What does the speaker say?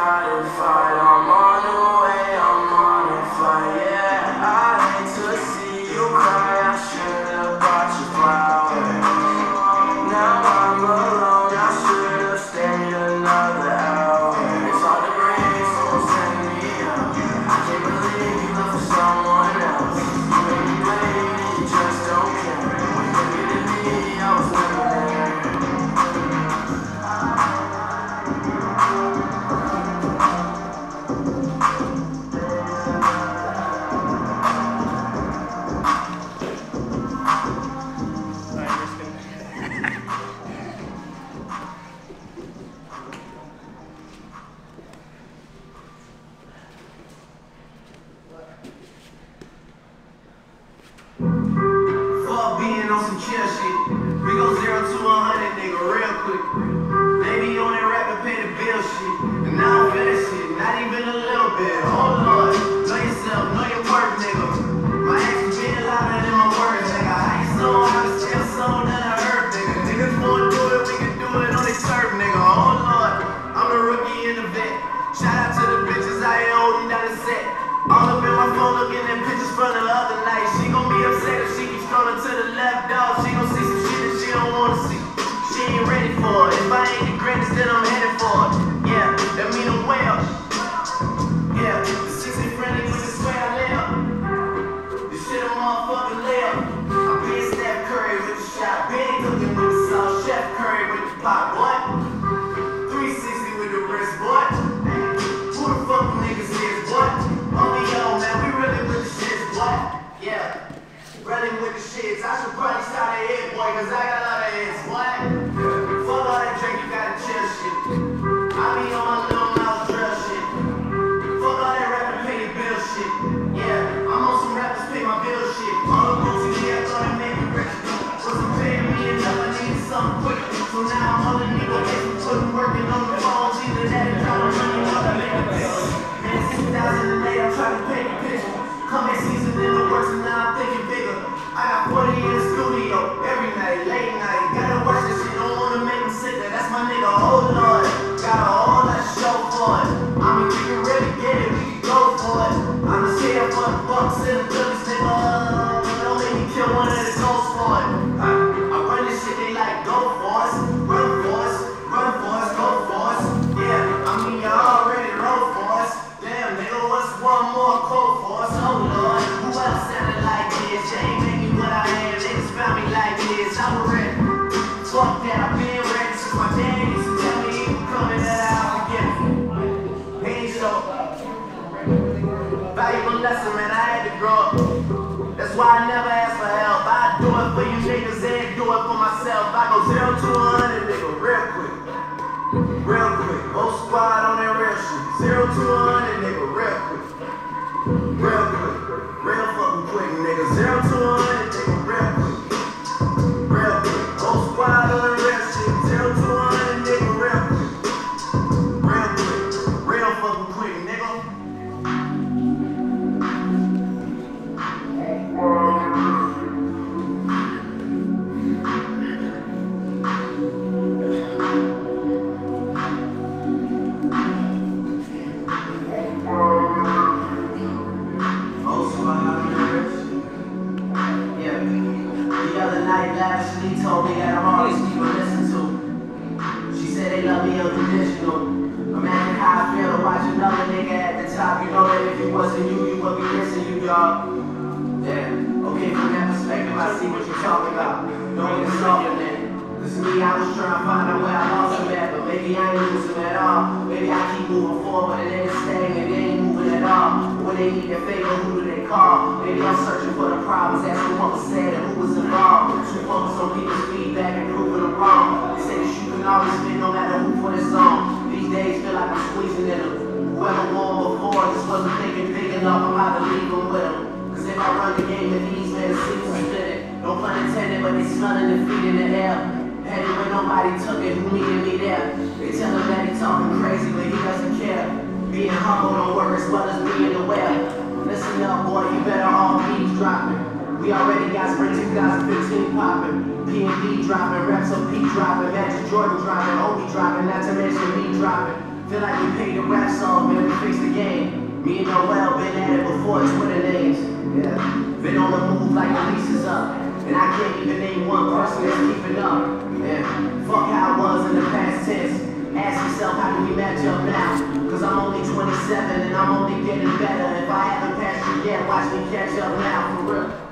satisfied We go zero to 100, nigga, real quick. They on that rap and pay the bill shit. And I don't feel that shit, not even a little bit. Hold on. 2008, I'm trying to paint a picture. Coming season in the works, and now I'm thinking bigger. I got 0 to were nigga. Squad on that. Yeah. The other night, Lashley told me that I'm always people listen to. She said they love me unconditional. Imagine how I feel to watch another nigga at the top. You know that if it wasn't you, you would be missing you, dog. Yeah. Okay, from that perspective, I see what you're talking about. Don't get soften it. Cause me, I was trying to find out where I lost him at, but maybe I ain't losing at all. Maybe I keep moving forward, but it ain't they need favor, who do they call? Maybe I'm searching for the problems, asking what was said and who was involved. Too focused on people's feedback and proving them wrong. They say that you can always win no matter who for this song. These days feel like I'm squeezing in them. Whoever won before just wasn't thinking big enough, I'm about to leave them with them. Cause if I run the game with these men, seems to fit it. No pun intended, but they smelling the feet in the air. Headed when nobody took it, who needed me there? They tell him that he talking crazy, but he doesn't care. Being humble don't work as well as being aware. Listen up, boy, you better off dropping. We already got spring 2015 popping. P and D dropping, reps on P dropping, Majid Jordan dropping, OB dropping, not to mention me dropping. Feel like we paid the rap song, man, we fixed the game. Me and Noel been at it before Twitter names. Yeah, been on the move like the lease is up. And I can't even name one person that's keeping up. Yeah, fuck how it was in the past tense. Ask yourself, how do we match up now? 27 and I'm only getting better. If I haven't you yet, watch me catch up now, for real.